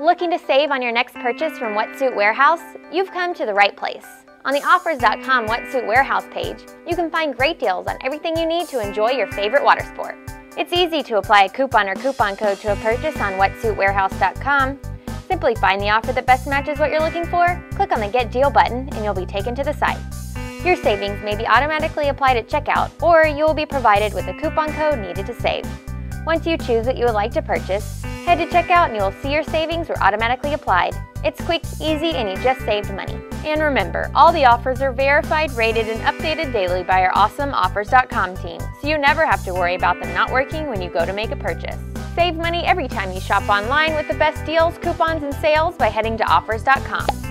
Looking to save on your next purchase from Wetsuit Wearhouse? You've come to the right place. On the Offers.com Wetsuit Wearhouse page, you can find great deals on everything you need to enjoy your favorite water sport. It's easy to apply a coupon or coupon code to a purchase on wetsuitwearhouse.com. Simply find the offer that best matches what you're looking for, click on the Get Deal button, and you'll be taken to the site. Your savings may be automatically applied at checkout, or you will be provided with a coupon code needed to save. Once you choose what you would like to purchase, head to checkout and you will see your savings were automatically applied. It's quick, easy, and you just saved money. And remember, all the offers are verified, rated, and updated daily by our awesome Offers.com team, so you never have to worry about them not working when you go to make a purchase. Save money every time you shop online with the best deals, coupons, and sales by heading to Offers.com.